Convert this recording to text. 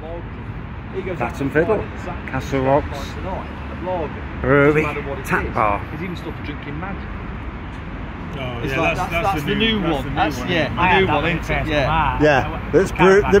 That's and Fiddle, Castle Rocks, Brewery, Tap Bar. There's even stuff drinking mad. Oh, It's yeah, like, that's, that's, that's, the, new that's one. the new That's, one. yeah, I the new had one, that isn't it? Yeah. Yeah, that's brew, the brew